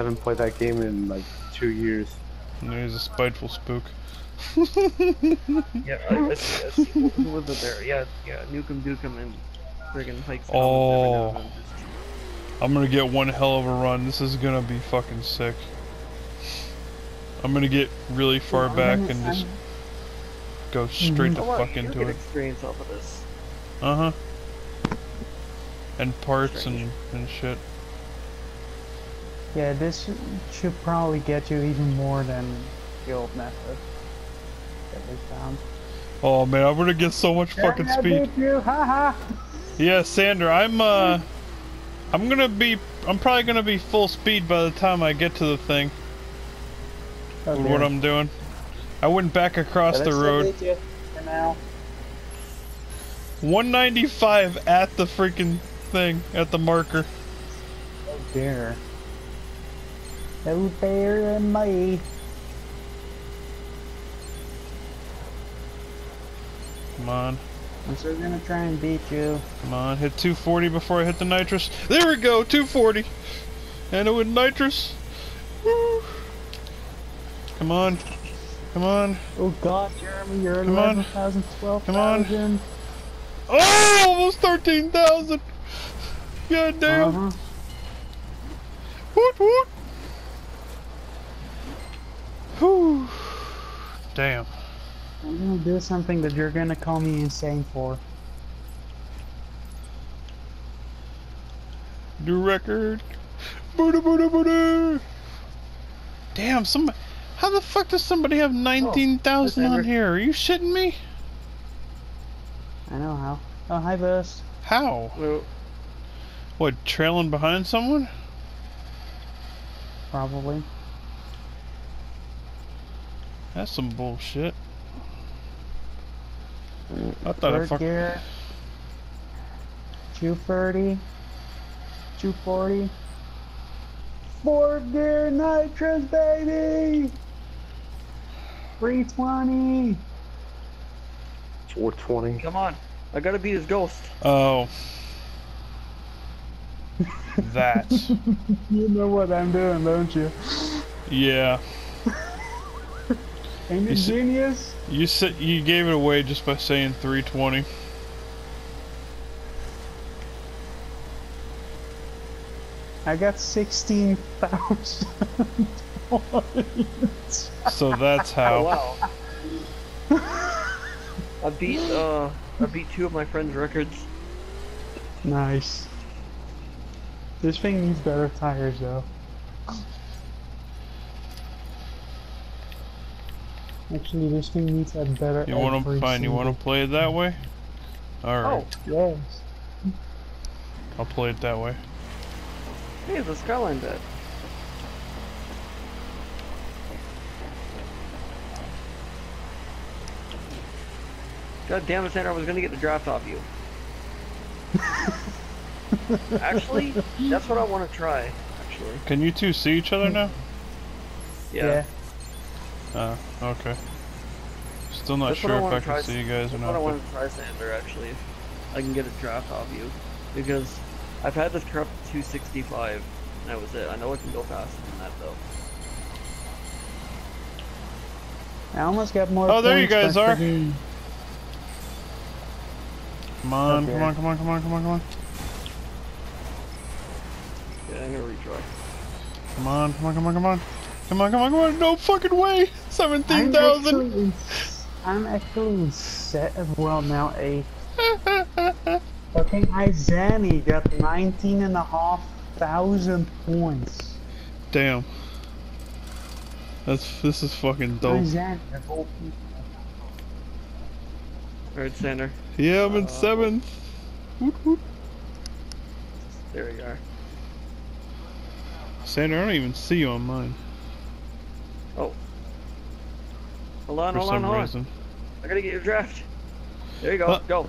haven't played that game in like two years. And he's a spiteful spook. Yeah, I, I see, I see. Who who was it there? Yeah, yeah, Nukem Dukem and friggin' Hikes. and Oh. Now just- I'm gonna get one hell of a run. This is gonna be fucking sick. I'm gonna get really far I'm back and just go straight the Come on, fuck into it. experience off of this. Uh huh. And parts and, and shit. Yeah, this should probably get you even more than the old method that we found. Oh man, I'm gonna get so much fucking Yeah, I speed. beat you, haha. Yeah, Sander, I'm uh, I'm gonna be, I'm probably gonna be full speed by the time I get to the thing. Oh, with what I'm doing. I went back across But I the road. for now. 195 at the freaking thing, at the marker. Oh dear. No better than me. Come on, I'm still gonna try and beat you. come on, hit 240 before I hit the nitrous. There we go, 240. And it with nitrous. Woo. Come on, come on. Oh god, Jeremy, you're Come on. 11,000, Come on. 12,000. Oh, almost 13,000. God damn. Uh-huh. Woot woot. Whew. Damn. I'm gonna do something that you're gonna call me insane for. New record. Booda booda booda. Damn, some. How the fuck does somebody have 19,000 on here? Are you shitting me? I know how. Oh, hi, Bus. How? Well, What, trailing behind someone? Probably. That's some bullshit. Mm, I thought I Third fucking. gear. 230. 240. Fourth gear nitrous, baby! 320! 420. come on. I gotta beat his ghost. Oh. that. You know what I'm doing, don't you? Yeah. Ain't You it s- genius? You said you gave it away just by saying 320. I got 16,000 points. So that's Oh how. wow. I beat uh I beat two of my friends' records. Nice. This thing needs better tires, though. Actually, this thing needs a better. You want to every fine? You want to play it that way? All right, Oh, Yes. I'll play it that way. hey, the skyline bed. God damn it, Sandra, I was gonna get the draft off you. Actually, that's what I want to try. Actually, Can you two see each other now? yeah. Uh, okay. Still not That's what I sure if I can see you guys or That's what I not. want to try, Sander. Actually, if I can get a draft off you, because I've had this car up to 265, and that was it. I know I can go faster than that though. I almost got more. Oh, there you guys by are. friggin- But come on, come on, come on, come on, come on, come on, Yeah, I'm gonna retry. come on, come on, come on, come on, come on, come on, come on! No fucking way! Seventeen thousand. I'm actually in, I'm actually in set of well now a fucking Izani got 19 and a half thousand points. Damn. That's this is fucking dope. Izani, of all people. Alright, Sander. Yeah, I'm in Uh, seventh. Woot woot. There we are. Sander, I don't even see you on mine Oh. Hold on, for hold on, some hold on. reason. I gotta get your draft. There you go. Uh, go.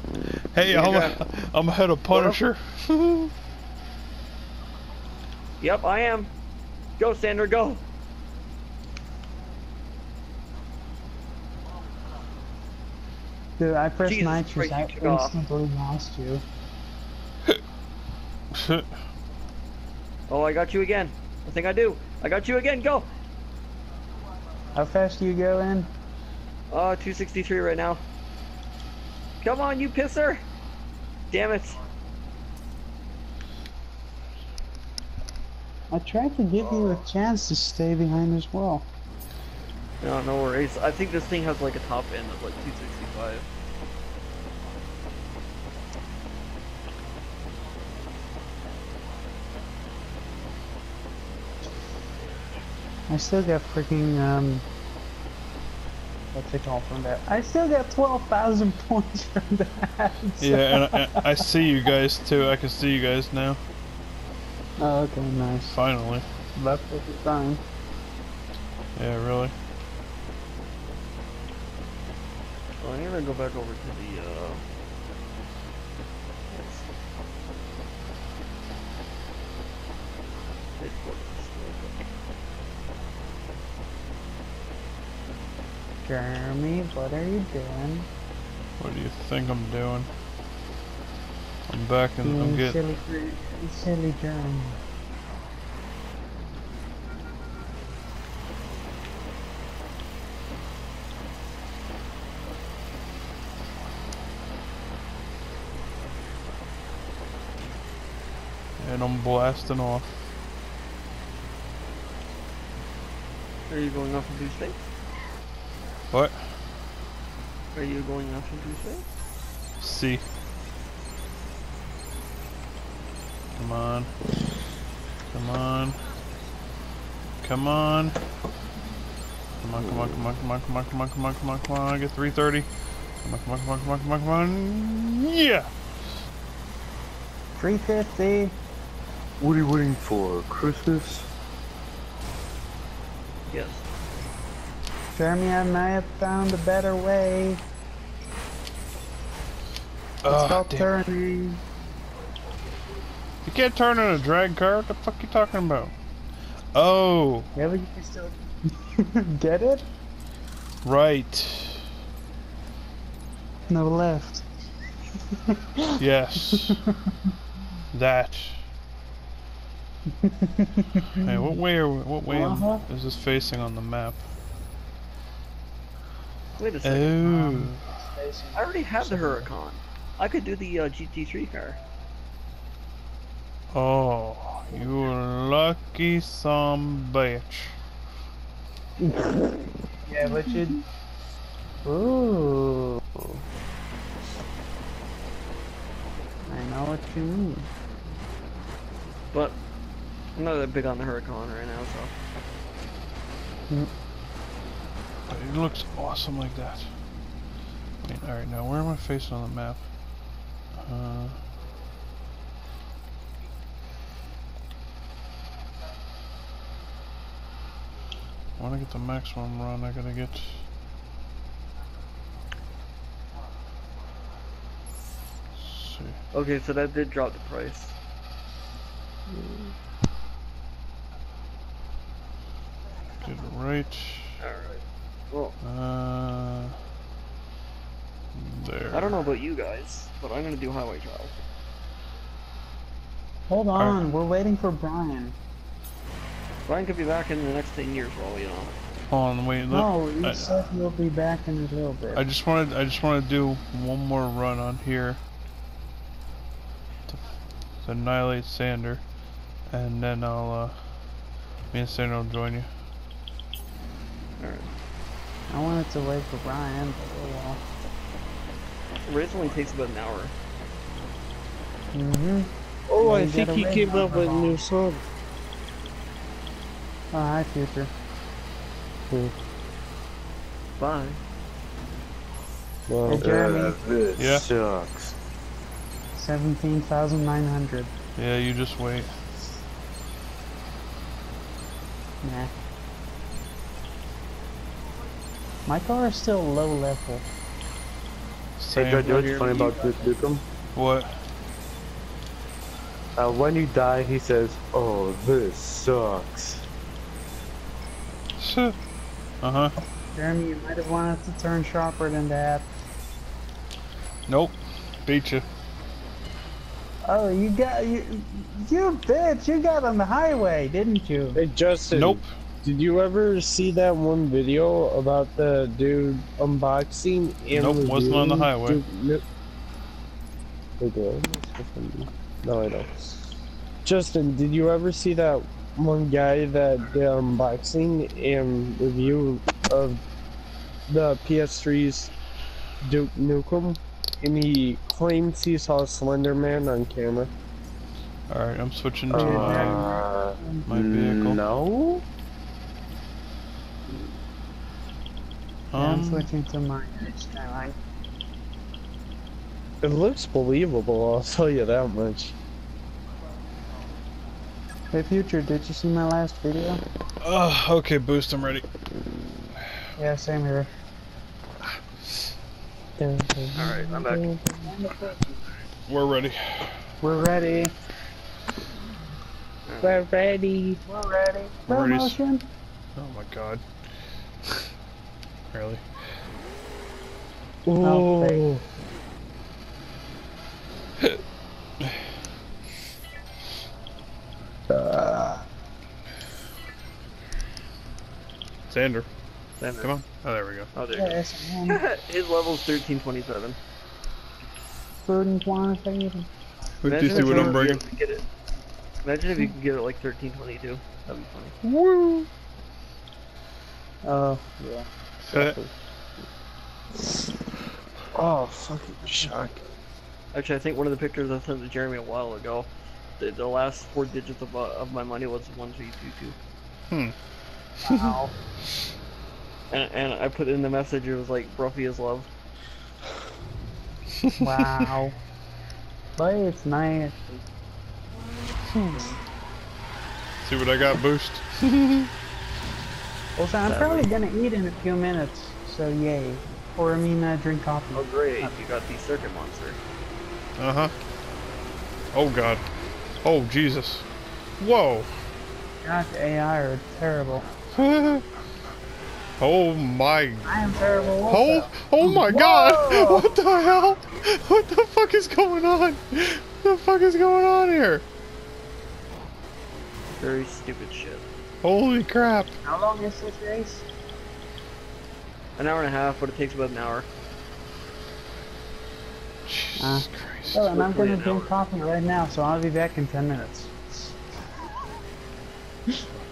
Hey, I'm, yeah. I'm ahead of Punisher. Yep, I am. Go, Sander, go. Dude, I pressed Jesus nitrous, Christ, I you off. instantly lost you. Oh, I got you again. I think I do. I got you again. Go. How fast do you go in? Uh, 263 right now. Come on, you pisser! Damn it. I tried to give you a chance to stay behind as well. No, no worries. I think this thing has like a top end of like 265. I still got freaking um. What's it called from that? I still got twelve thousand points from that. Yeah, and I, and I see you guys too. I can see you guys now. Oh, okay, nice. Finally. Left at the time. Yeah, really. Well, I'm gonna go back over to the, uh... Jeremy, what are you doing? What do you think I'm doing? I'm back and I'm You getting. silly, gr- silly Jeremy. And I'm blasting off. Are you going off of these space? What? Are you going off into space? See. Come on. Come on. Come on. Come on, come on, come on, come on, come on, come on, come on, come on, come on, get 330. Come on, come on, come on, come on, come on, come on. Yeah! 350. What are you waiting for? Christmas? Yes. Jeremy, and I have found a better way. It's Oh, called damn. turning. You can't turn in a drag car. What the fuck you talking about? Oh, Yeah, but you can still get it. right. No left. Yes. that. Hey, what way are we, what way Uh-huh. is this facing on the map? Wait a second. Oh. I already have the Huracan. I could do the uh, GT3 car. Oh, you lucky some bitch. Yeah, but you. Ooh. I know what you mean. But I'm not that big on the Huracan right now, so. It looks awesome like that. Alright, now where am I facing on the map? Uh, I want to get the maximum run, I gotta get... Let's see. Okay, so that did drop the price. Get it right. Alright. Well, Uh, there. I don't know about you guys, but I'm gonna do highway trials. Hold Alright. on, we're waiting for Brian. Brian could be back in the next 10 years for all you know. Hold on, wait. Let, No, he I- said he'll be back in a little bit. I just wanted I just want to do one more run on here to, to annihilate Sander, and then I'll uh, me and Sander will join you. Alright. I wanted to wait for Brian, but oh well. The only takes about an hour. Mm-hmm. Oh, I think he came up with a new song. Oh, hi, Future. Bye. Well, Hey, Jeremy, this Yeah. sucks. 17,900. Yeah, you just wait. Nah. My car is still low level. Same. Hey, Judge, you know what's funny about Duke Dukem? What? Uh, when you die, he says, "Oh, this sucks." Shit. Uh huh. Jeremy, you might have wanted to turn sharper than that. Nope. Beat you. Oh, you got you, you bitch! You got on the highway, didn't you? Hey, Justin. Nope. Did you ever see that one video about the dude unboxing and Nope, wasn't on the highway. Duke Nu- do I have this one? No, I don't. Justin, did you ever see that one guy that did unboxing and review of the PS3's Duke Nukem? And he claims he saw Slender Man on camera. Alright, I'm switching to my, Uh, my vehicle. No. Yeah, I'm Um, switching to my Skyline. It looks believable, I'll tell you that much. Hey, Future, did you see my last video? uh, okay, boost, I'm ready. Yeah, same here. Alright, I'm back. We're ready. We're ready. We're ready. We're ready. We're ready. Promotion. Oh my god. Really? Oh, thank- Sander. Then- come on. Oh, there we go. Oh, there you Yes, um, go. His level's 1327. food and quantitative. Wait, do you see if what I'm could bringing? get- Get it. Imagine if you could get it like 1322. That'd be funny. Woo! Oh, yeah. Uh, Oh, fucking shock. Actually, I think one of the pictures I sent to Jeremy a while ago, the, the last four digits of, uh, of my money was 1322. hmm. Wow. And, and I put in the message, it was like, Bruffy is love. wow. But it's nice. See what I got, boost? Also, I'm probably gonna eat in a few minutes, so yay. Or I mean, uh, drink coffee. Oh great, you got the circuit monster. Uh huh. Oh god. Oh Jesus. Whoa. God, AI are terrible. oh my. I am terrible. Oh, also. oh my god! What the hell? What the fuck is going on? What the fuck is going on here? Very stupid shit. Holy crap. How long is this race? An hour and a half, but it takes about an hour. Jesus Uh, Christ. Oh, and I'm gonna drink coffee right now, so I'll be back in 10 minutes.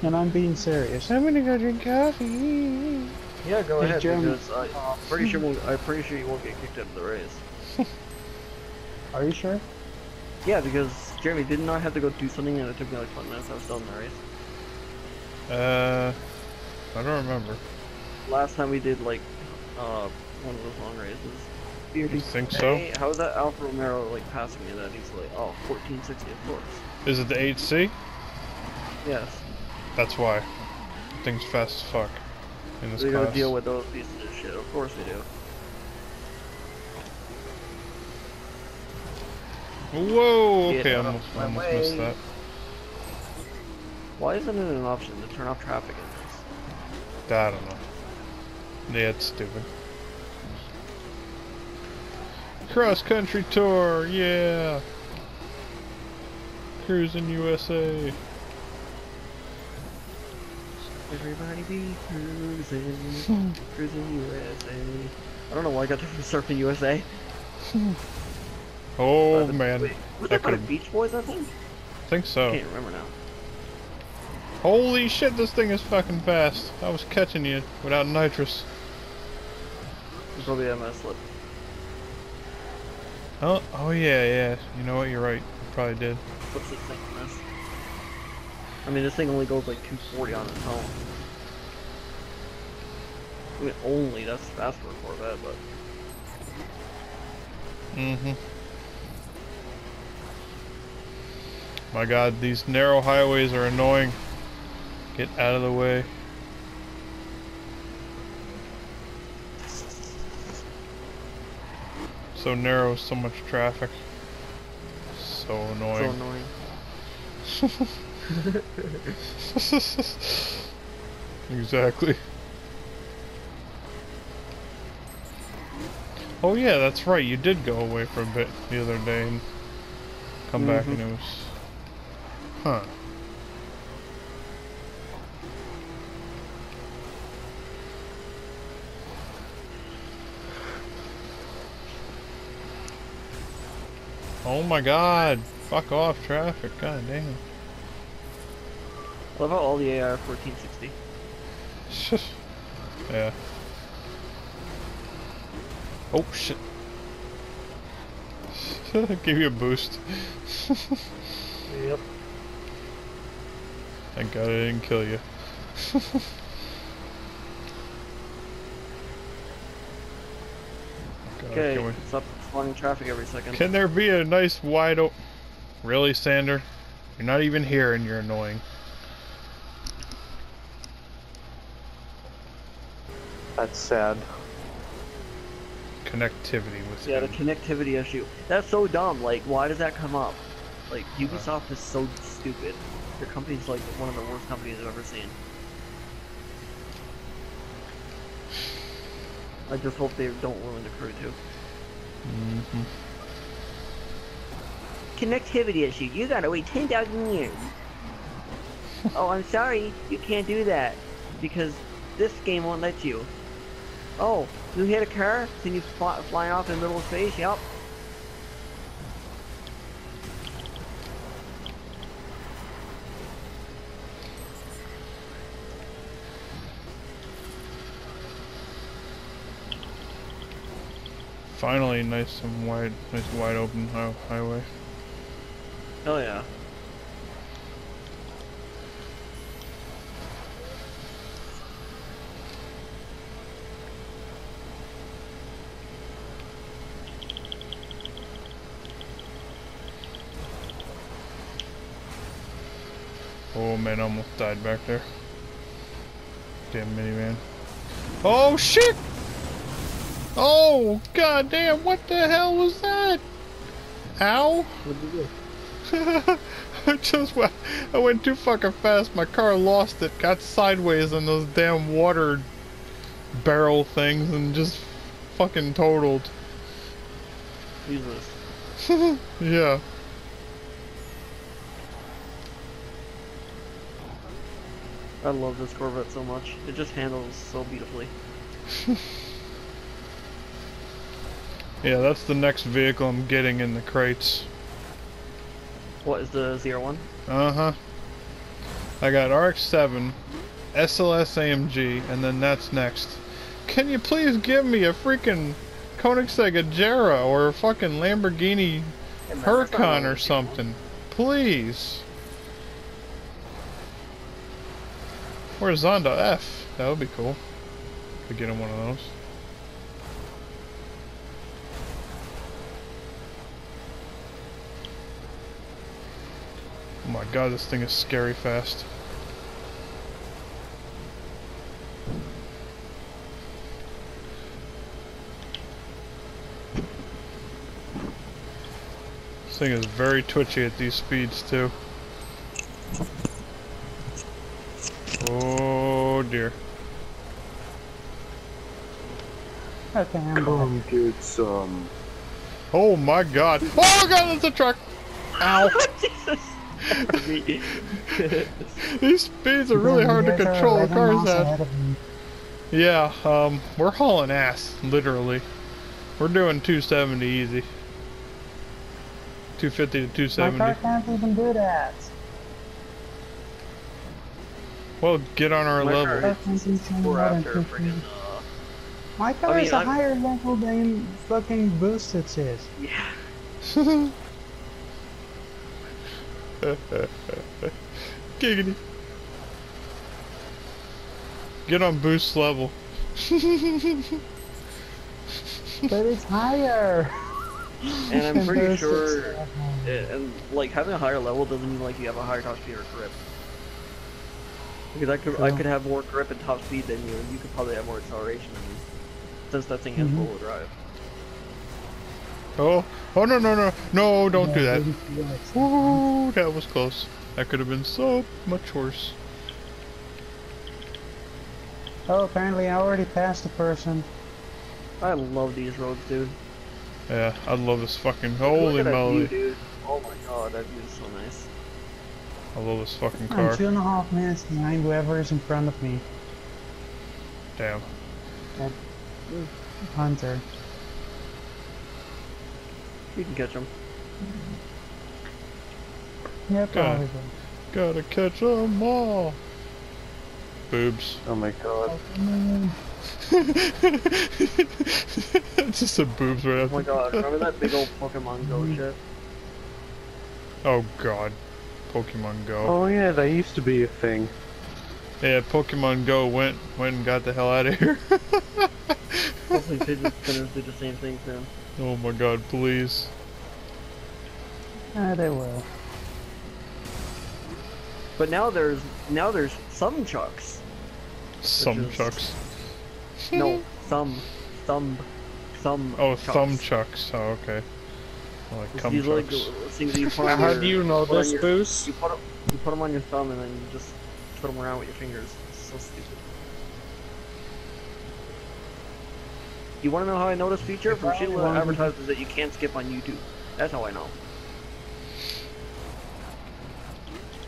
and I'm being serious. I'm gonna go drink coffee. Yeah, go Hey, ahead, Jeremy. because I, am pretty sure we'll, I'm pretty sure you won't get kicked out of the race. Are you sure? Yeah, because Jeremy did not have to go do something, and it took me like 20 minutes. I was still in the race. Uh, I don't remember. Last time we did like uh one of those long races. You think so? Hey, how is that Alfa Romero like passing me that easily? Oh, 1460 of course. Is it the 8C? Yes. That's why. Thing's fast as fuck. In this We gotta deal with those pieces of shit. Of course we do. Whoa! Okay, I almost, almost missed that. Why isn't it an option to turn off traffic in this? I don't know. Yeah, it's stupid. Cross country tour, yeah. Cruising USA. Everybody be cruising, cruising USA. I don't know why I got that from Surfing USA. Oh Uh, the- man, wait, was that that by the Beach Boys? I think. I think I so. can't remember now. Holy shit, this thing is fucking fast. I was catching you without nitrous. It's probably a mess slip. Oh, oh yeah, yeah. You know what? You're right. You probably did. What's this thing on this? I mean, this thing only goes like 240 on its own. I mean, only that's fast for a Corvette, but Mm-hmm. My god, these narrow highways are annoying. Get out of the way. So narrow, so much traffic. So annoying. so annoying. exactly. Oh yeah, that's right. You did go away for a bit the other day. And come back Mhm. and it was, huh? Oh my god! Fuck off traffic, god damn. I love how all the AR 1460. yeah. Oh shit. Give you a boost. Yep. Thank god I didn't kill you. Okay, we- stop spawning traffic every second. can there be a nice wide open... Really, Sander? You're not even here and you're annoying. That's sad. Connectivity with Yeah, the connectivity issue. That's so dumb. Like, why does that come up? Like, uh-huh. Ubisoft is so stupid. Their company's like one of the worst companies I've ever seen. I just hope they don't ruin the crew too. Mhm. Connectivity issue. You gotta wait 10,000 years. oh, I'm sorry. You can't do that. Because this game won't let you. Oh, you hit a car? Then you fly, off in the middle of space? Yep. Finally, nice and wide, nice wide open highway. Oh yeah. Oh man, almost died back there. Damn minivan. Oh shit! Oh god damn! What the hell was that? Ow! What did you do? I just went, I went too fucking fast. My car lost it, got sideways on those damn water barrel things, and just fucking totaled. Jesus. yeah. I love this Corvette so much. It just handles so beautifully. Yeah, that's the next vehicle I'm getting in the crates. What is the zero one? Uh huh. I got RX-7, SLS AMG, and then that's next. Can you please give me a freaking Koenigsegg Agera or a fucking Lamborghini Huracan or something? Please. Or a Zonda F. That would be cool. To get him one of those. Oh my god, this thing is scary fast. This thing is very twitchy at these speeds too. Oh dear. Okay, I'm back. Come get some. Oh my god. Oh god, it's a truck! Ow. Jesus. These speeds are really hard to You guys are control 11 cars miles at. ahead of me. Yeah, um, we're hauling ass, literally. We're doing 270 easy. 250 to My 270. car can't even do that. Well, get on our My level. is We're after freaking. Uh, My car I mean, is a I'm- higher level than fucking boosted is. yeah. Giggity. Get on boost level. But it's higher. And I'm pretty boosted sure, stuff. it, and like having a higher level doesn't mean like you have a higher top speed or grip. Because I could I could have more grip and top speed than you, and you could probably have more acceleration than me. Since that thing has Mhm. four-wheel drive. Oh, oh no, no, no, no, don't do that. 80 Ooh, that was close. That could have been so much worse. Oh, apparently I already passed the person. I love these roads, dude. Yeah, I love this fucking holy at that view, moly. dude. Oh my god, that view is so nice. I love this fucking I'm car. two and a half minutes behind whoever is in front of me. Damn. That hunter. You can catch him. Yeah, God. probably. Gotta catch 'em all. Boobs. Oh my god. Just said boobs right Oh my god, remember that big old Pokemon Go shit? Oh god. Pokemon Go. Oh yeah, that used to be a thing. Yeah, Pokemon Go went went and got the hell out of here. Hopefully fidget spinners do the same thing soon. Oh my god, please. Ah, they will. But now there's now there's some chucks. Some is- chucks. No, thumb, thumb, thumb. Oh, chucks. thumb chucks. Oh, okay. Like cum these like chucks. little things that you put on How your- do you know put on this, your- Boost? You put 'em- you put them on your thumb and then you just put them around with your fingers. It's so stupid. You want to know how I know this feature? From probably shitty won't advertisements that you can't skip on YouTube. That's how I know.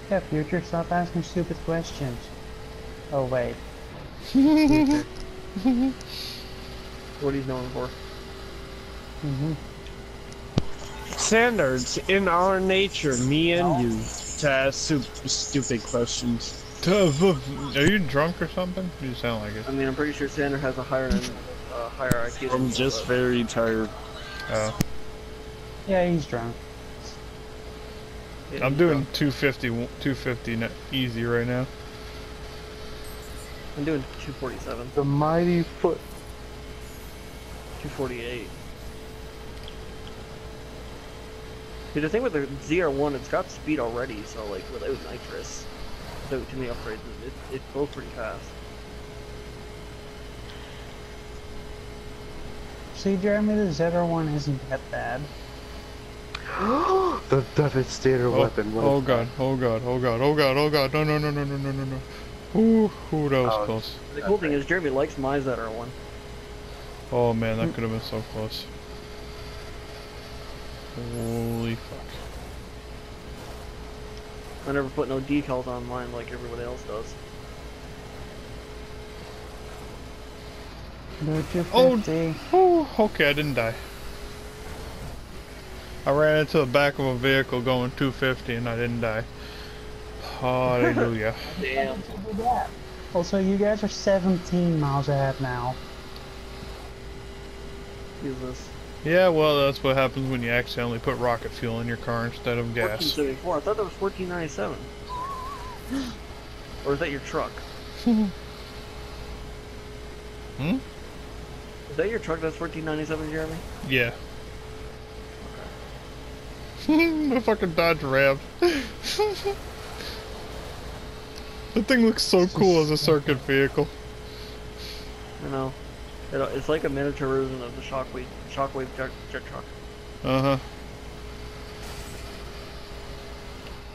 Yeah, future, stop asking stupid questions. Oh, wait. What he's known for. Mm-hmm. Standards in our nature, me and you, to ask stupid questions. Are you drunk or something? You sound like it. I mean, I'm pretty sure Sander has a higher uh, higher IQ. than I'm just but- very tired. Oh. Yeah, he's drunk. Yeah, I'm doing drunk. 250, 250 easy right now. I'm doing 247, The mighty foot. 248. See, the thing with the ZR1, it's got speed already, so like without nitrous, without too many upgrades, it, it goes pretty fast. See, Jeremy, the ZR1 isn't that bad. the devastator Oh, weapon. What oh god, oh god, oh god, oh god, oh god, no, no, no, no, no, no, no, no. Ooh, ooh, that was Oh. close. The cool thing is Jeremy likes my ZR1. Oh man, that could have been so close. Holy fuck. I never put no decals on mine like everybody else does. Do Oh. 250. Ooh, okay, I didn't die. I ran into the back of a vehicle going 250 and I didn't die. Hallelujah. Damn. Also, you guys are 17 miles ahead now. Use this. yeah, well, that's what happens when you accidentally put rocket fuel in your car instead of gas. 1474. I thought that was 1497. or is that your truck? Hmm? Is that your truck that's 1497, Jeremy? Yeah. the fucking Dodge Ram. the thing looks so cool as a circuit vehicle. I know. It, it's like a miniature version of the Shockwave, Shockwave jet, jet truck. Uh huh.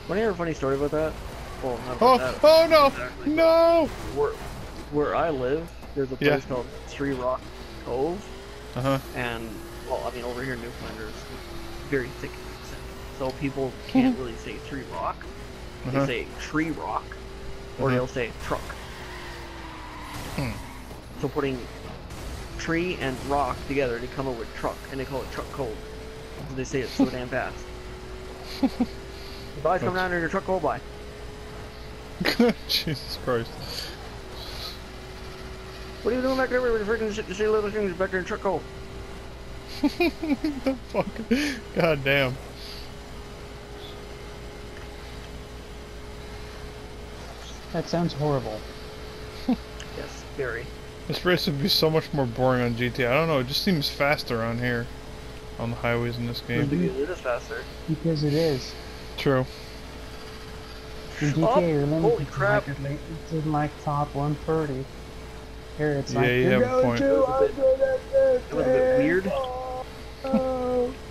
Want to hear a funny story about that? Well, not Oh, that. oh no, Exactly. no. Where, where I live, there's a place Yeah. called Three Rock Cove, Uh huh. and well, I mean over here in Newfoundland, there's very thick accent, so people can't really say Three Rock. They Uh-huh. say Tree Rock, or Uh-huh. they'll say truck. Hmm. So putting tree and rock together to come up with truck, and they call it truck cove. They say it so damn fast. Guys, come down here, your truck cove by. Jesus Christ. What are you doing back there with the freaking shit, the shitty little things back there in truck cove? the fuck? God damn. That sounds horrible. Yes, very. This race would be so much more boring on GTA. I don't know. It just seems faster on here, on the highways in this game. Because it is faster. Because it is. True. In Oh, GTA, you're limited holy crap. like, at least like top 130. Here it's Yeah, like, you have a point. to It was a bit- 150. It bit weird. Oh.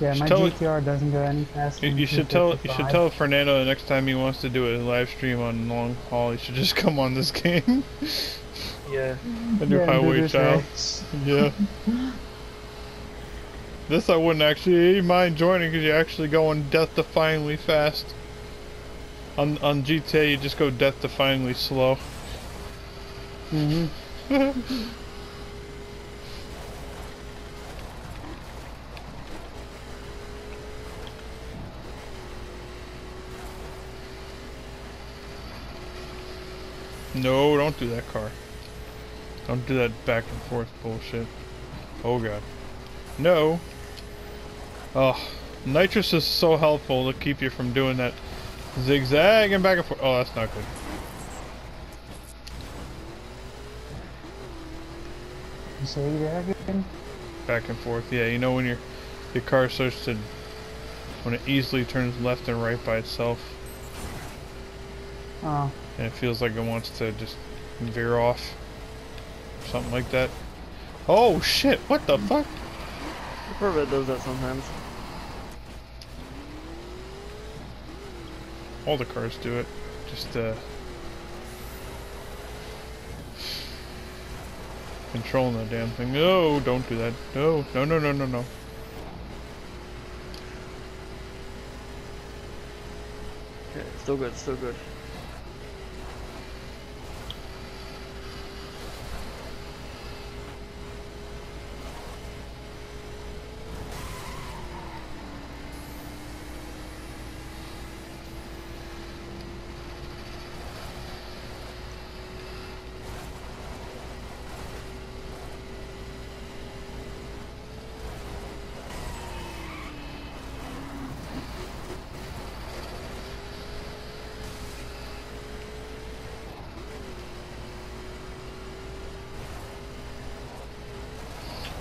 Yeah, Should my tell GTR doesn't go any faster. You, than you should tell you should tell Fernando the next time he wants to do a live stream on long haul, he should just come on this game Yeah. and do Yeah, highway this style. race. Yeah. This I wouldn't actually mind joining because you're actually going death-defyingly fast. On on GTA, you just go death-defyingly slow. Mm-hmm. No, don't do that car. Don't do that back and forth bullshit. Oh god. No. Oh, nitrous is so helpful to keep you from doing that zigzag and back and forth. Oh, that's not good. You say that again? Back and forth. Yeah, you know when your your car starts to when it easily turns left and right by itself, Oh, and it feels like it wants to just veer off, something like that. Oh shit! What the fuck? The Corvette does that sometimes. All the cars do it. Just uh controlling that damn thing. No, don't do that. No, no, no, no, no, no. Okay, still good, still good.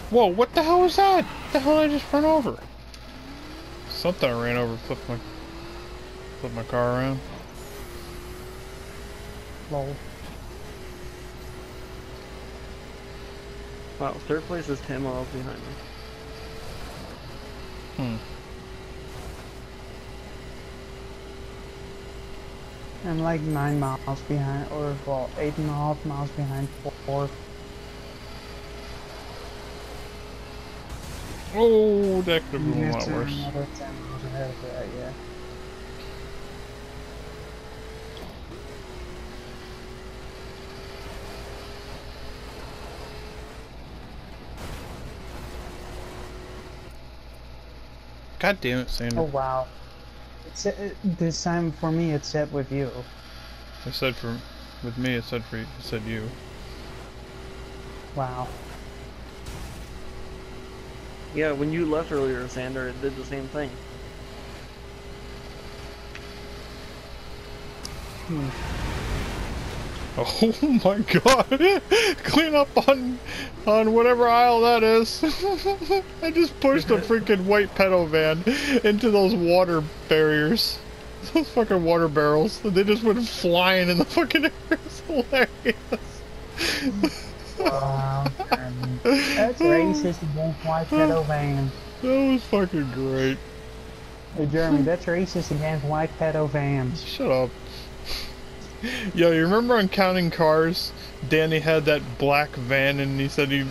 Whoa, what the hell was that? What the hell did I just run over? Something I ran over, flipped my flipped my car around. lol. Wow, third place is 10 miles behind me. Hmm. I'm like nine miles behind, or well, eight and a half miles behind fourth. Oh, that could have been a lot worse. Another ten miles ahead of that, yeah. God damn it, Sam! Oh wow. It's uh, this time for me. It's set with you. I said for with me, it said for it said you. Wow. Yeah, when you left earlier, Sander, it did the same thing. Hmm. Oh my god! Clean up on on whatever aisle that is. I just pushed a freaking white pedo van into those water barriers. Those fucking water barrels. They just went flying in the fucking air. It's hilarious. Wow. Jeremy. That's racist against white pedo vans. That was fucking great. Hey Jeremy, that's racist against white pedo vans. Shut up. Yo, you remember on Counting Cars, Danny had that black van and he said he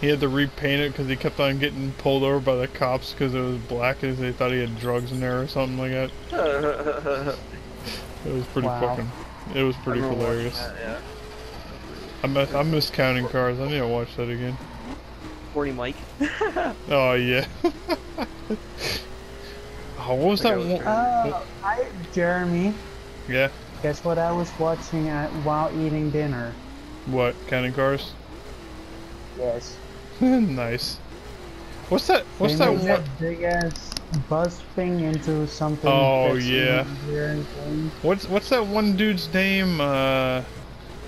he had to repaint it because he kept on getting pulled over by the cops because it was black and they thought he had drugs in there or something like that. It was pretty Wow. fucking. It was pretty I remember watching hilarious. that, yeah. I miss, I miss Counting Cars. I need to watch that again. Sporty Mike. Oh yeah. oh, what was that was one? trying- Uh, I, Jeremy, Yeah. guess what I was watching at, while eating dinner? What? Counting Cars? Yes. nice. What's that? What's they that made one? that big ass buzz thing into something. Oh, yeah. easier and things. What's what's that one dude's name? Uh,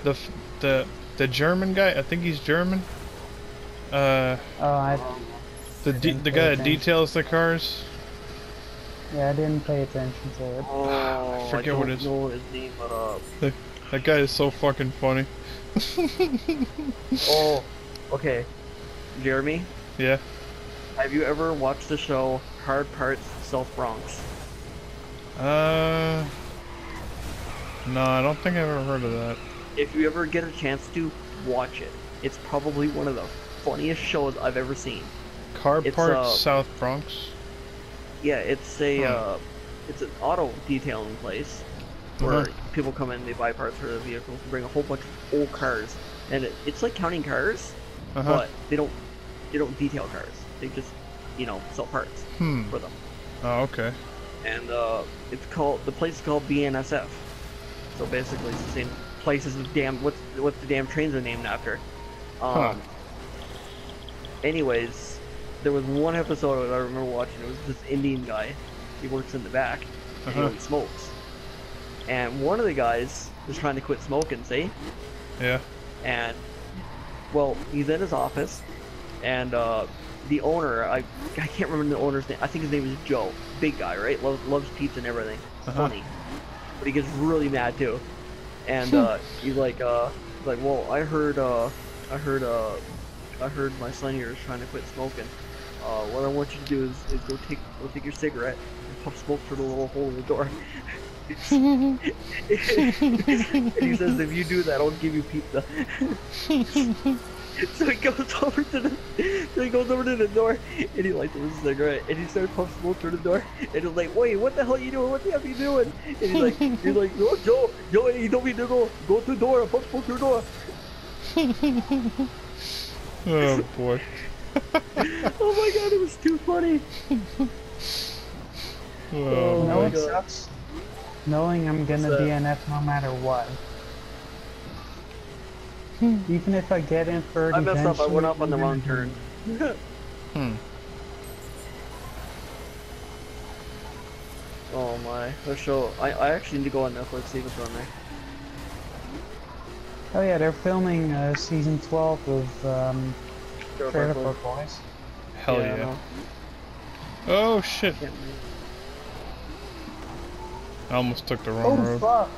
the the the German guy. I think he's German. Uh, Oh, I, the de- didn't the guy that details the cars. yeah, I didn't pay attention to it. Oh, forget I what don't his- know his name, but uh, That guy is so fucking funny. oh, okay. Jeremy, Yeah. have you ever watched the show Hard Parts South Bronx? Uh. No, I don't think I've ever heard of that. If you ever get a chance to watch it, it's probably one of the funniest shows I've ever seen. Car It's, Parts uh, South Bronx. Yeah, it's a Huh. uh, it's an auto detailing place where Uh-huh. people come in, they buy parts for the vehicles, bring a whole bunch of old cars, and it, it's like counting cars, Uh-huh. but they don't they don't detail cars. They just you know sell parts Hmm. for them. Oh, okay. And uh, it's called the place is called BNSF. So basically, it's the same place as the damn what's what the damn trains are named after. Um, Huh. Anyways, there was one episode that I remember watching. It was this Indian guy. He works in the back. Uh-huh. he smokes. And one of the guys was trying to quit smoking. See? Yeah. and well, he's in his office, and uh, the owner, I I can't remember the owner's name. I think his name is Joe. Big guy, right? Loves loves pizza and everything. Uh-huh. Funny, but he gets really mad too. And uh, he's like, uh, he's like, well, I heard, uh, I heard, uh, I heard my son here is trying to quit smoking. Uh, what I want you to do is, is go take go take your cigarette and puff smoke through the little hole in the door. and he says, if you do that, I'll give you pizza. so he goes over to the, so he goes over to the door, and he lights his cigarette, and he starts puffing smoke through the door, and he's like, wait, what the hell are you doing? What the hell are you doing? And he's like, he's like, oh, Joe, Joe, he told me to go, go to the door, puff smoke through the door. Oh boy. Oh my god, it was too funny. Oh, You Oh know my God. sucks? Knowing I'm gonna What's that? DNF no matter what. Even if I get in for I messed up, I went eventually, off on the I'm wrong turn. Hmm. Oh my, the show, I, I actually need to go on Netflix, see what's on there. Oh yeah, they're filming uh, season 12 of um, Trailer Trailer Park Park Boys. Hell I yeah. Oh shit. I almost took the wrong Oh road. fuck!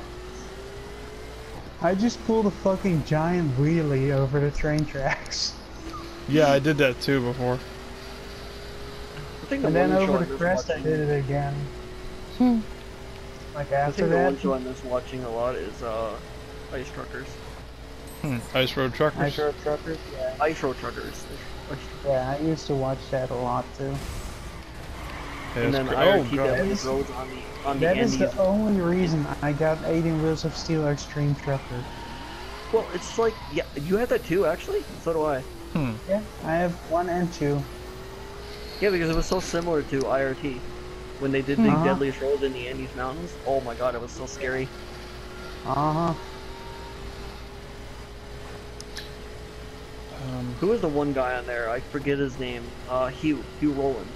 I just pulled a fucking giant wheelie over the train tracks. Yeah, I did that too before. I think the And then over the missed crest I did it again. Hmm. Like I after think the one that, show I miss watching a lot is uh, Ice Truckers. Hmm. Ice Road Truckers. I drove truckers. Yeah. Ice Road Truckers. Yeah, I used to watch that a lot too. Yeah, and then great. IRT oh god. roads on the on the That is Andes. the only reason I got 18 Wheels of Steel Extreme Trucker. Well, it's like yeah, you have that too actually. So do I. Hmm. Yeah, I have one and two. Yeah, because it was so similar to IRT when they did the Uh-huh. deadliest road in the Andes Mountains. Oh my god, it was so scary. Uh Um, Who was the one guy on there? I forget his name. Uh, Hugh. Hugh Rowland.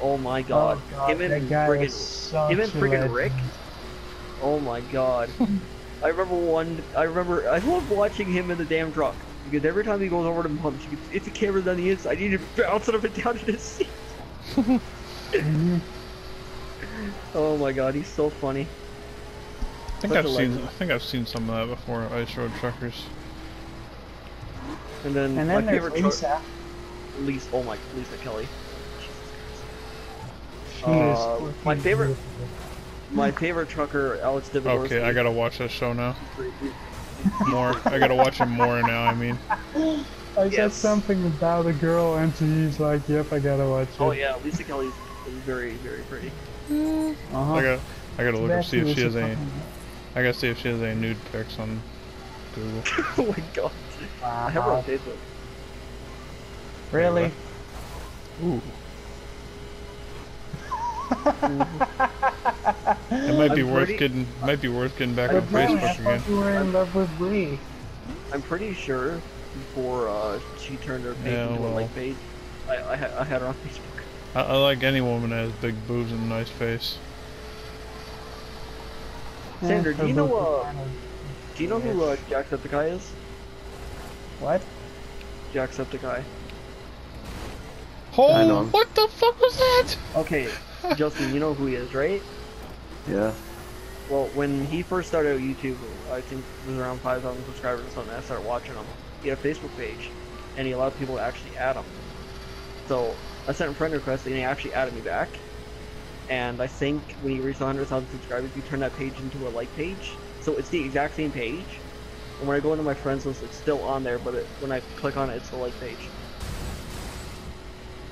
Oh my god. Oh god, him and guy friggin' was such him and friggin' legend. Rick? Oh my god. I remember one. I remember. I love watching him in the damn truck because every time he goes over to punch, you can, if the camera's on the inside, you need to bounce it up and down in his seat. Oh my god, he's so funny. I think Such I've seen. I think I've seen some of that before. Ice Road Truckers. And then, And my then there's favorite Lisa. Lisa. Oh my, Lisa Kelly. Uh, my favorite- My favorite trucker, Alex Debogorski. Okay, I gotta watch that show now. More. I gotta watch it more now. I mean. I said something about a girl and she's like, yep, I gotta watch it. Oh yeah, Lisa Kelly's is very, very pretty. Uh-huh. I gotta. I gotta look up see if she has a any. I gotta see if she has any nude pics on Google. oh my god. I have her Wow. on Facebook. Really? Ooh. It might be I'm worth pretty- getting. Might be worth getting back I'm on But I Facebook again. you were in love with Brie. I'm pretty sure before uh, she turned her page Yeah, into well. a like page, I, I, I had her on Facebook. I, I like any woman that has big boobs and a nice face. Sander, do you know, uh, Do you know who uh, Jacksepticeye is? What? Jacksepticeye. Oh, know him. what the fuck was that? Okay, Justin, you know who he is, right? Yeah. Well, when he first started out YouTube, I think it was around 5,000 subscribers or something. I started watching him. He had a Facebook page, and he allowed people to actually add him. So I sent a friend request, and he actually added me back. And I think when he reached 100,000 subscribers, you turn that page into a like page. So it's the exact same page. And when I go into my friends list, it's still on there, but it, when I click on it, it's the like page.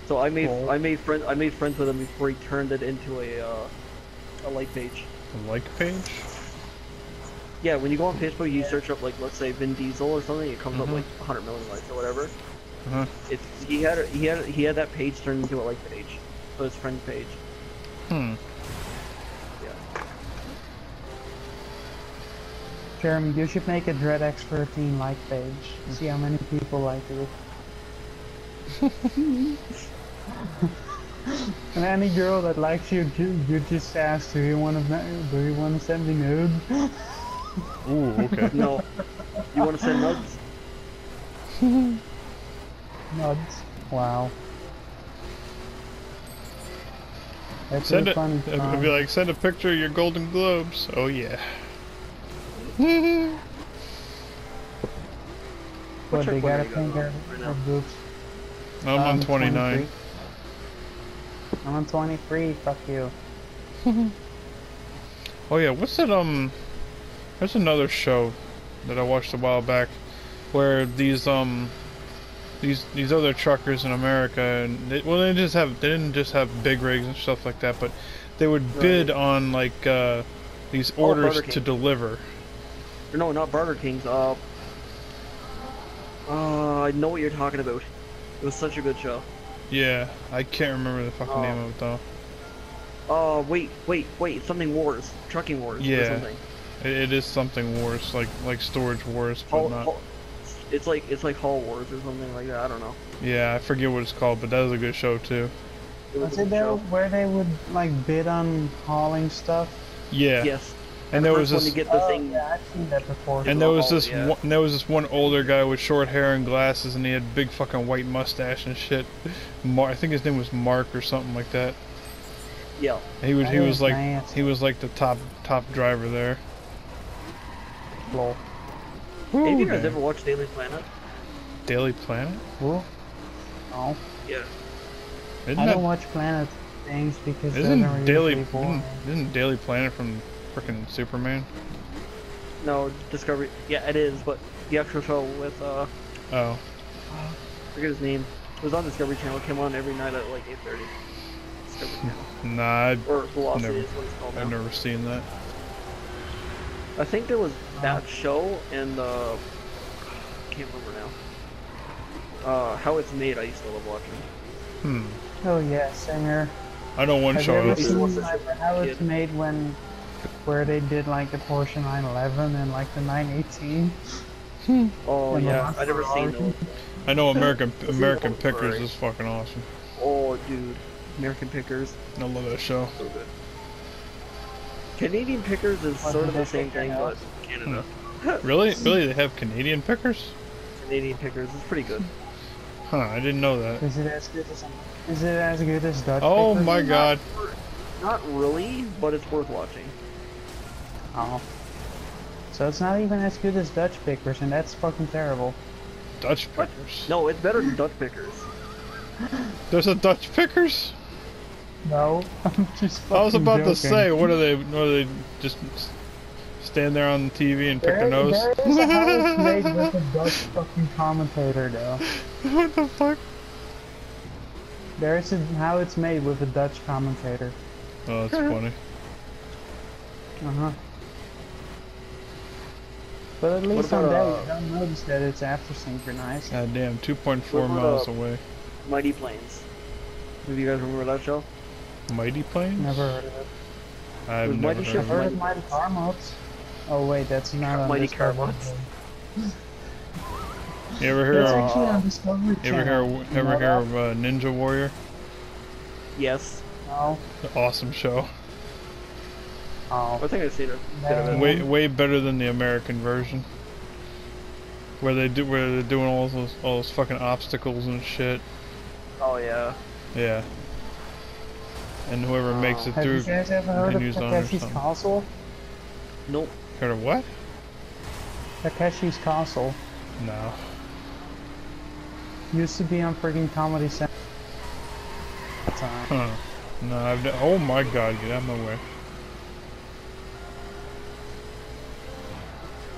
So I made. I made friend I made friends with him before he turned it into a uh, a like page. A like page? Yeah, when you go on Facebook, you search up like let's say Vin Diesel or something, it comes Mhm. up like 100 million likes or whatever. Uh-huh. It's he had he had he had that page turned into a like page, so his friend page. Hmm. Jeremy, you should make a Dread X13 like page. See how many people like it. and any girl that likes you, you, you just ask, do you want to, do you want to send me nude? Ooh, okay. No, you want to send nuts? Nuts. Wow. That's Send a it. funny I'd be like, send a picture of your Golden Globes. Oh yeah. What, they got a finger right or boobs? I'm on Um, 29. 23. I'm on 23, fuck you. Oh yeah, what's that? Um, there's another show that I watched a while back, where these um, these these other truckers in America, and they, well, they just have they didn't just have big rigs and stuff like that, but they would bid on like uh, these Oh, orders Burger to deliver. Or no, not Burger King's. Uh, uh, I know what you're talking about. It was such a good show. Yeah, I can't remember the fucking Oh. name of it though. Uh, wait, wait, wait, something wars, trucking wars, or Yeah. something. It, it is something worse, like like storage wars, but Haul, not. Haul- it's like it's like Haul Wars or something like that. I don't know. Yeah, I forget what it's called, but that was a good show too. Was Was it good there show. where they would like bid on hauling stuff? Yeah, Yes. And there the was this. one to get the oh, thing. yeah, I've seen that before. And there was Oh, this yeah. one, there was this one older guy with short hair and glasses, and he had big fucking white mustache and shit. Mar- I think his name was Mark or something like that. Yeah. He was he was like nice. he was like the top top driver there. Lol. Any of you guys ever watched Daily Planet? Daily Planet? Ooh. Oh, Yeah. Isn't I that don't watch Planet things because isn't those are Daily usually boring. isn't, isn't Daily Planet from freaking Superman? No, Discovery. Yeah, it is, but the actual show with uh, Oh, I forget his name. It was on Discovery Channel. It came on every night at like 8:30. Discovery Channel. nah, I, Or Velocity Never- is what it's called I've now. never seen that. I think there was that show and uh, can't remember now. Uh, How It's Made. I used to love watching. Hmm. Oh yeah, singer. I know one Have show. you ever seen how it's made when, where they did like the Porsche 911 and like the 918? Oh And the yeah, I never seen Ferrari. those. I know American American not Pickers Ferrari. is fucking awesome. Oh dude, American Pickers. I love that show. So good. Canadian Pickers is What, sort of the same pick your thing, but? Canada. Hmm. Really? Really? They have Canadian Pickers? Canadian Pickers is pretty good. Huh? I didn't know that. Is it as good as is it as good as Dutch? Oh Pickers? my god. Not really, but it's worth watching. Oh. So it's not even as good as Dutch Pickers, and that's fucking terrible. Dutch What? Pickers. No, it's better than Dutch Pickers. There's a Dutch Pickers? No, I'm just. I was fucking about to say, what are they? What are they just stand there on the TV and pick There, their nose? there is a how it's made with a Dutch fucking commentator, though. what the fuck? There is a how it's made with a Dutch commentator. Oh, that's funny. Uh huh. But at least on about, that, uh, you don't notice that it's after synchronized. God damn, 2.4 What about, miles uh, away. Mighty Planes. Do you guys remember that show? Mighty Planes? Never heard of it. I've Was never Mighty heard of Heard of Mighty Car Mods? Oh wait, that's not on Mighty Car Discovery. Mods. You ever hear? Of- actually on Discovery You ever hear? You Ever hear of uh, Ninja Warrior? Yes. No. Awesome show. Oh. I think I've seen it. No. Bit of it. Way way better than the American version. Where they do where they're doing all those all those fucking obstacles and shit. Oh yeah. Yeah. And whoever makes it Have through you guys ever heard of continues on or Takeshi's. Castle? Nope. Heard of what? Takeshi's Castle No. used to be on freaking Comedy Central. Huh. No, I've. Oh my god, get out of my way.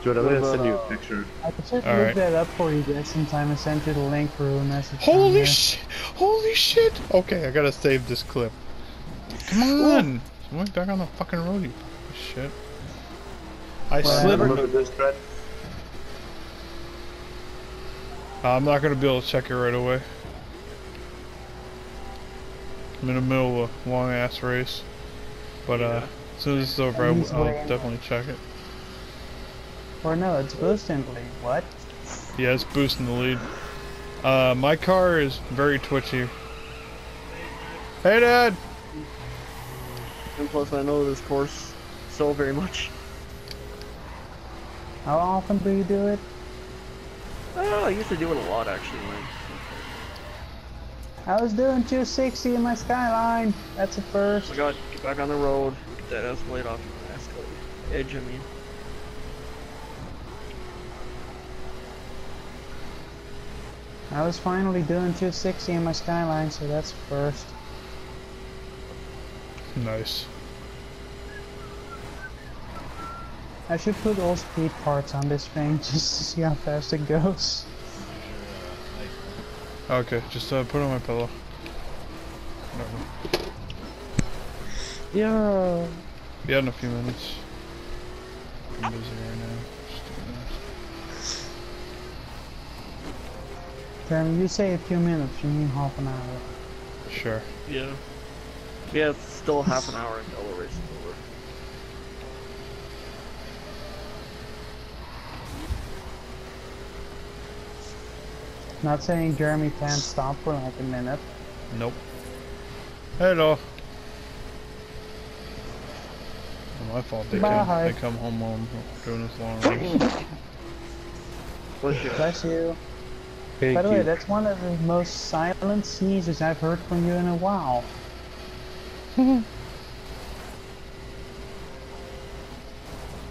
Dude, I'm gonna send you uh, a picture. I just All looked right. that up for you guys sometime and sent you the link for a message. Holy shit! Holy shit! Okay, I gotta save this clip. Come on! Someone back on the fucking road, you fucking shit. I Well, slipped. This thread. I'm not gonna be able to check it right away. I'm in the middle of a long ass race. But uh, as soon as it's over, I, He's will definitely check it. Or no, it's boosting the lead. What? Yeah, it's boosting the lead. Uh, my car is very twitchy. Hey, Dad! And plus, I know this course so very much. How often do you do it? Oh, I used to do it a lot actually. When I was doing 260 in my Skyline. That's a first. I got get back on the road, get that Escalade off Escalade edge. I mean, I was finally doing 260 in my Skyline, so that's first. Nice. I should put all speed parts on this thing just to see how fast it goes. Okay, just uh, put on my pillow. Yeah. Yeah, in a few minutes. I'm busy right now. Just doing this. Jeremy, you say a few minutes, you mean half an hour. Sure. yeah, yeah. It's still half an hour until the race is over. Not saying Jeremy can't stop for like a minute. Nope. Hello. Not my fault. They come, Bye. they come home while I'm doing this long race. Bless you. Bless you. Thank By the you. way, that's one of the most silent sneezes I've heard from you in a while.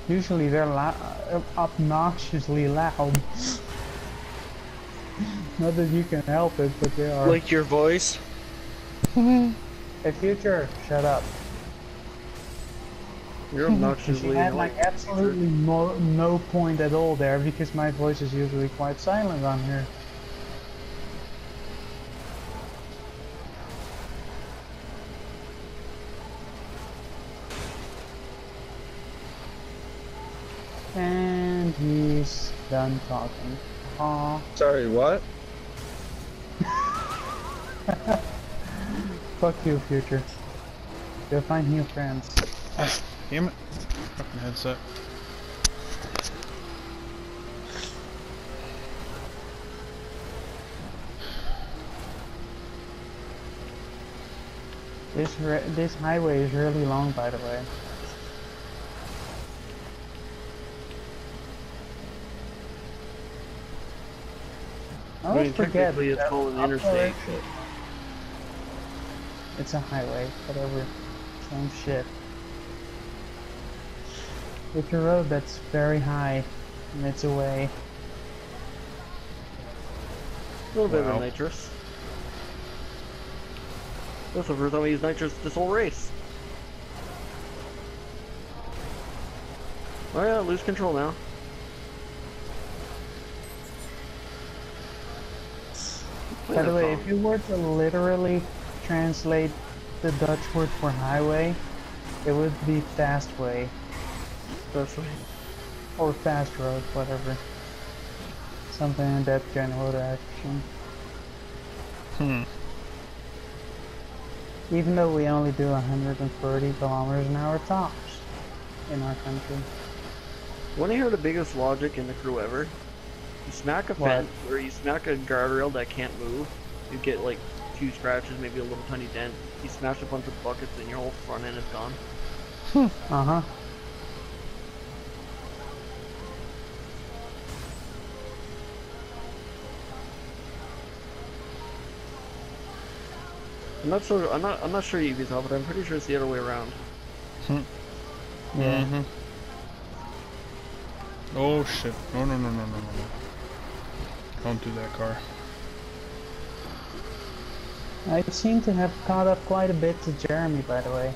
Usually they're lou- uh, obnoxiously loud. Not that you can help it, but they are. Like your voice. Hey, future, shut up. You're She obnoxiously had like absolutely no, no point at all there because my voice is usually quite silent on here. And he's done talking. Aw, Sorry, what? fuck you, future. Go find new friends. Damn it. Fucking headset. This this highway is really long, by the way. I I mean, forget. technically it's called an interstate. there- It's a highway, whatever. Same shit. It's a road that's very high, and it's away. A little bit Wow. of nitrous. That's the first time I used nitrous this whole race. Oh yeah, lose control now. By the way, if you were to literally translate the Dutch word for highway, it would be fast way. That's right. Or fast road, whatever. Something in that general direction. Hmm. Even though we only do 130 kilometers an hour tops in our country. Want to hear the biggest logic in the crew ever? You smack a What? fence, or you smack a guardrail that can't move, you get like two scratches, maybe a little tiny dent. You smash a bunch of buckets and your whole front end is gone. Uh-huh. I'm not sure. I'm not. I'm not sure you can tell, but I'm pretty sure it's the other way around. Hmm. Yeah. hmm Oh shit. No, no, no, no, no, no, no. Don't do that car. I seem to have caught up quite a bit to Jeremy, by the way.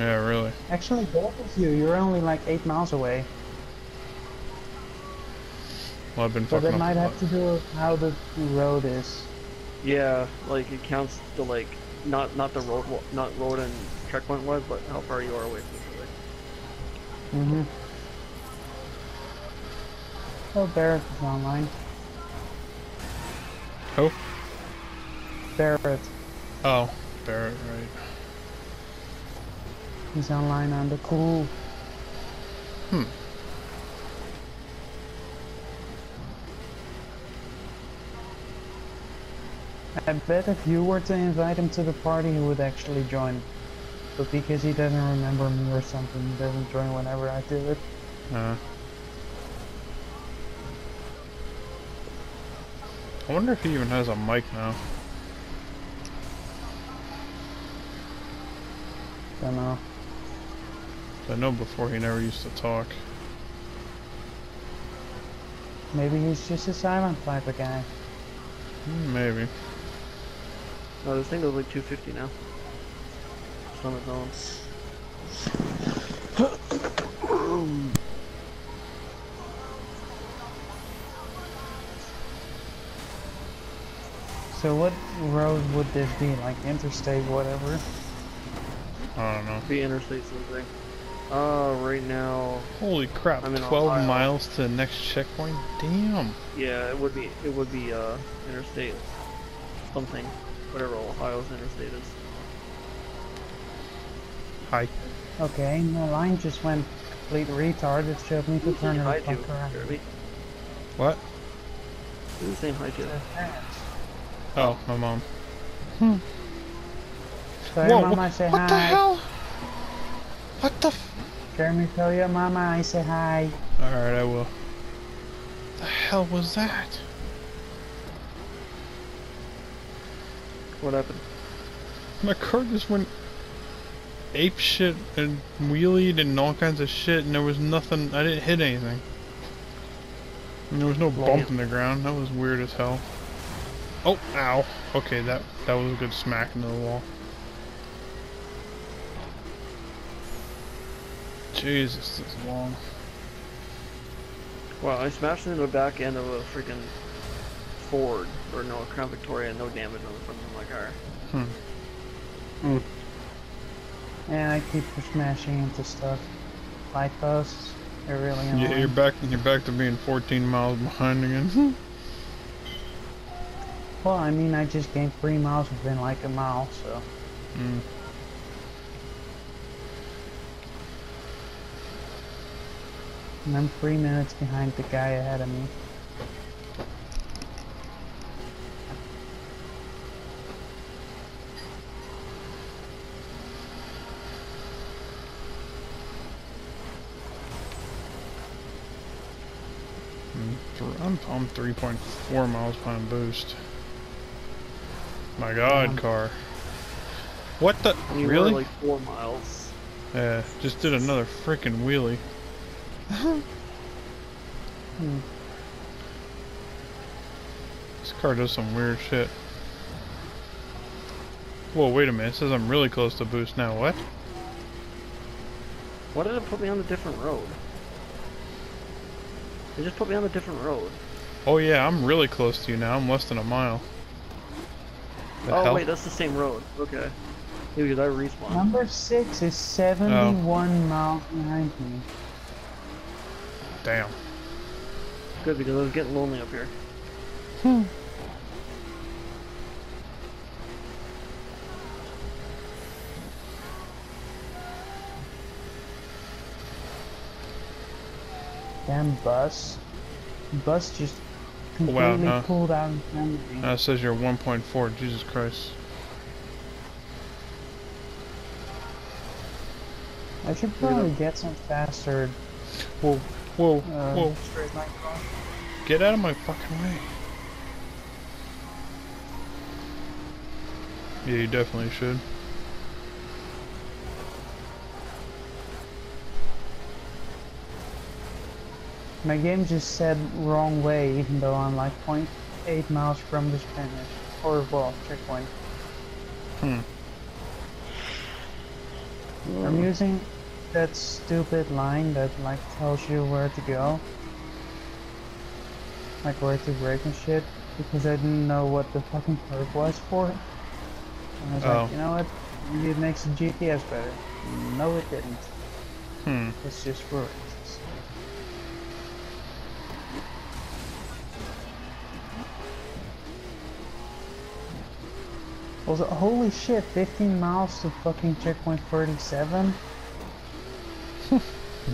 Yeah, really. Actually, both of you, you're only like 8 miles away. Well, I've been But fucking it up might have lot. to do with how the road is. Yeah, like it counts to like not not the road not road and checkpoint wise, but how far you are away from each other. Mm-hmm. Oh, Barrett is online. Who? Barrett. Oh, Barrett, right. He's online on the cool. Hmm. I bet if you were to invite him to the party, he would actually join. But because he doesn't remember me or something, he doesn't join whenever I do it. Uh, I wonder if he even has a mic now. Don't know. I know before he never used to talk. Maybe he's just a silent type of guy. Hmm, Maybe. Oh, this thing goes like 250 now. It's on its own. So what road would this be? Like interstate, whatever? I don't know. Be interstate something. Uh, right now, Holy crap, I'm in 12 Ohio. miles to the next checkpoint? Damn. yeah, it would be it would be uh interstate something, whatever Ohio's interstate is. Hi. Okay, my line just went complete retard. It showed me to Who's turn saying it hi the around. Jeremy? What? Who's saying hi to? Oh, my mom. Hmm. So Whoa, your wh- mama say hi. what the hell? What the f- Jeremy, tell your mama I say hi. Alright, I will. The hell was that? What happened? My car just went ape shit and wheelied and all kinds of shit and there was nothing, I didn't hit anything. And there was no bump in the ground, that was weird as hell. Oh, ow. Okay, that, that was a good smack into the wall. Jesus, this is long. Wow, I smashed into the back end of a freaking Ford, or no, a Crown Victoria, no damage on the front of my car. Hmm. And I keep smashing into stuff. Light posts. They're really annoying. Yeah, you're back, you're back to being 14 miles behind again. Well, I mean, I just gained three miles within like a mile, so. Mm. And I'm three minutes behind the guy ahead of me. I'm, I'm 3.4 miles behind boost. My god, Um, car. What the? You really? like four miles. yeah, just did another freaking wheelie. Hmm. This car does some weird shit. Whoa, wait a minute. It says I'm really close to boost now. What? Why did it put me on a different road? It just put me on a different road. Oh yeah, I'm really close to you now. I'm less than a mile. The oh hell? wait, that's the same road. Okay. Yeah, because I respawned. Number six is 71 miles behind me. Damn. Good, because I was getting lonely up here. Hmm. Damn bus. Bus just completely Wow, huh? pulled out in front of me. Now it says you're 1.4. Jesus Christ. I should probably get some faster Whoa, whoa, uh, whoa. straight line car. Get out of my fucking way. Yeah, you definitely should. My game just said wrong way, even though I'm like 0.8 miles from the finish. Or, well, checkpoint. Hmm. I'm using that stupid line that like tells you where to go. like where to brake and shit, because I didn't know what the fucking curve was for. And I was Oh. like, you know what? It makes the GPS better. No, it didn't. Hmm. It's just for races. Also, holy shit, 15 miles to fucking checkpoint 37?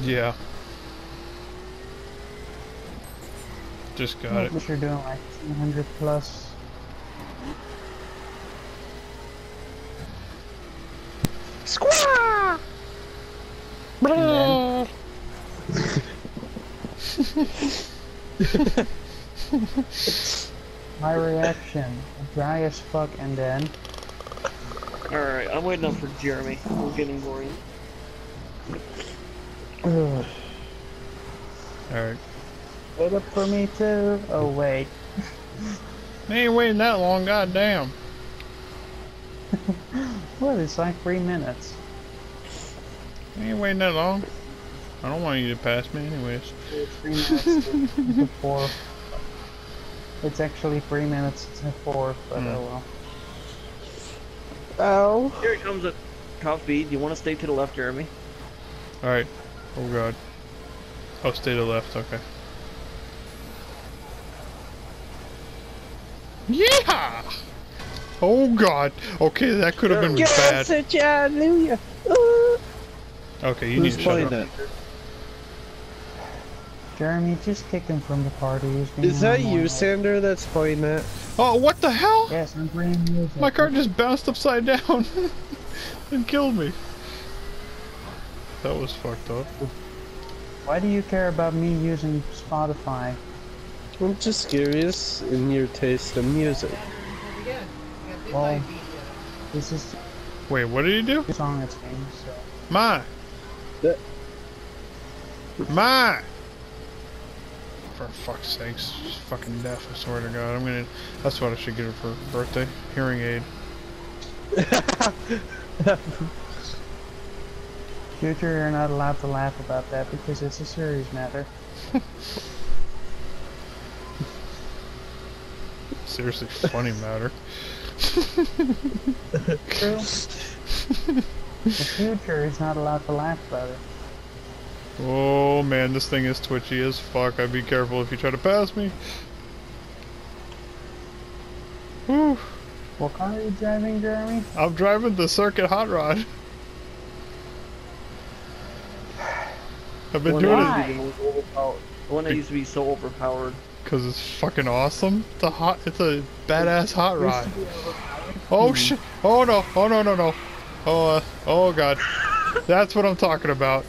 Yeah. Just got it. What you're doing like 200 plus. Squaw! And My reaction, dry as fuck, and then Alright, I'm waiting up for Jeremy. We're getting boring. ugh, Alright. wait up for me too. Oh wait, They ain't waiting that long, goddamn. what? It's like three minutes. They ain't waiting that long. I don't want you to pass me anyways. It's three minutes to- before. It's actually three minutes to four, but Hmm. oh well. Oh. Here it comes a top speed. You want to stay to the left, Jeremy? Alright. Oh god. Oh, stay to the left, okay. Yeah! Oh god. Okay, that could have been bad. Yes, hallelujah. Uh, Okay, you Who's need to shut up. that? Jeremy, just kick him from the party. Is that normal. you, Sander, that's playing that? Oh, what the hell? Yes, I'm bringing music. My car just bounced upside down and killed me. That was fucked up. Why do you care about me using Spotify? I'm just curious in your taste in music. Well, this is Wait, what did he do? the song it's in, so. Ma! That- Ma! For fuck's sakes, she's fucking deaf, I swear to god. I'm gonna. That's what I should get her for birthday. Hearing aid. Future, you're not allowed to laugh about that because it's a serious matter. Seriously, funny matter. True. the future is not allowed to laugh about it. Oh man, this thing is twitchy as fuck. I'd be careful if you try to pass me. Whew. What car are you driving, Jeremy? I'm driving the circuit hot rod. I've been one doing that it used to be the most overpowered- the one that used to be so overpowered. because it's fucking awesome. It's a hot, it's a badass hot rod. Oh shit! Oh no! Oh no! No no! Oh uh, oh god! That's what I'm talking about.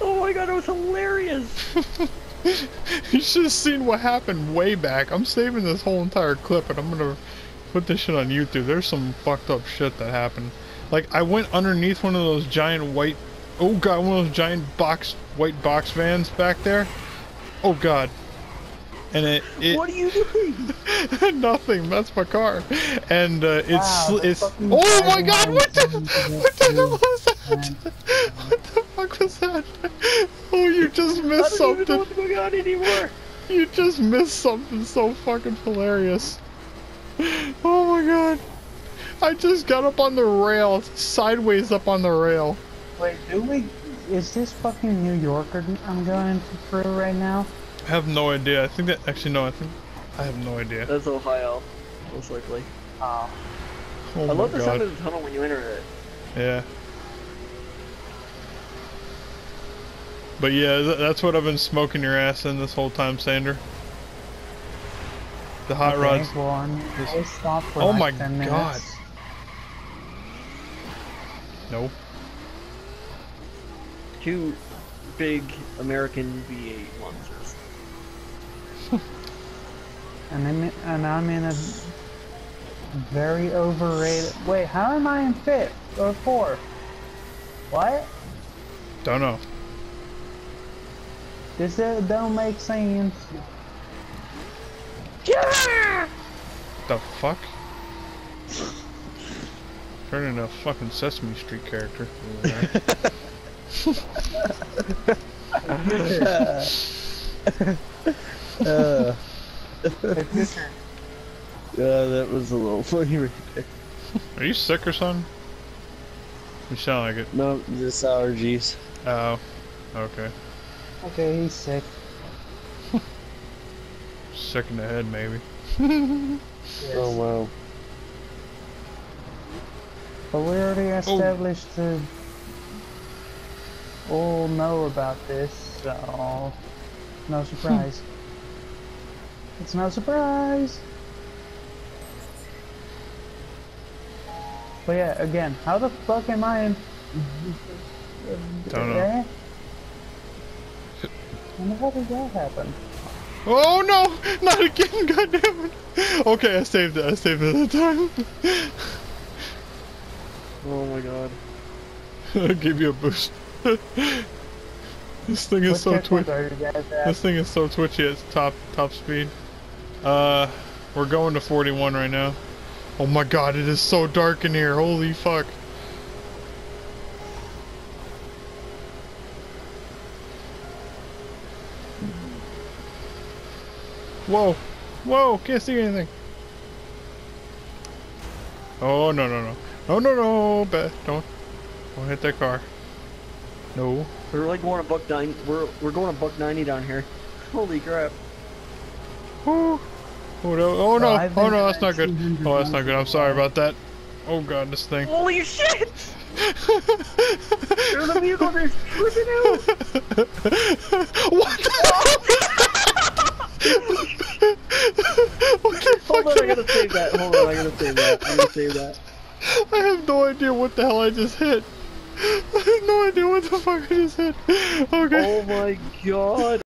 Oh my god, it was hilarious! you should have seen what happened way back. I'm saving this whole entire clip and I'm gonna put this shit on YouTube. There's some fucked up shit that happened. Like I went underneath one of those giant white oh god, one of those giant box white box vans back there. Oh god. And it it What are you doing? nothing. That's my car. And uh, it's Wow, it's oh my god! What the what the hell was that? What the fuck was that? Oh, you just missed I missed don't even know something. what's going on anymore. You just missed something so fucking hilarious. Oh my god. I just got up on the rail, sideways up on the rail. Wait, do we? Is this fucking New Yorker I'm going through right now? I have no idea. I think that actually no, I think I have no idea. That's Ohio, most likely. Oh. Oh I love the sound of the tunnel when you enter it. Yeah. But yeah, th- that's what I've been smoking your ass in this whole time, Sander. The hot okay, rods. Well, I'm I stopped for Oh like my 10 minutes. God. No. Two big American V8 monsters. And I'm in, and I'm in a very overrated. Wait, how am I in fifth or fourth? What? Don't know. This uh, don't make sense. The fuck? Turn into a fucking Sesame Street character. Uh, It's just- yeah, that was a little funny right there. Are you sick or something? You sound like it. No, just allergies. Oh. Okay. okay, he's sick. Sick in the head, maybe. Yes. Oh wow. But we already oh. established to all know about this, so no surprise. it's no surprise. But yeah, again, how the fuck am I in? Don't know. Eh? And how did that happen? Oh no! Not again, goddammit! Okay, I saved it. I saved it that time. Oh my god. I'll give you a boost. this thing is What so twitchy. are you guys at? This thing is so twitchy at top top speed. Uh, we're going to 41 right now. Oh my god, it is so dark in here. Holy fuck. Whoa. Whoa, can't see anything. Oh, no, no, no. No, no, no. Bad. Don't. Don't hit that car. No. We're like going a buck nine. We're we're going a buck ninety down here. Holy crap! Oh, oh no, oh no, I've oh no, that's not good. Oh, that's not good. I'm sorry about that. Oh god, this thing. Holy shit! There's a vehicle there's flipping out. what the What the Hold fuck? on, I gotta save that. Hold on, I gotta save that. I gotta save that. I have no idea what the hell I just hit. I have no idea what the fuck I just hit. Okay. Oh my god!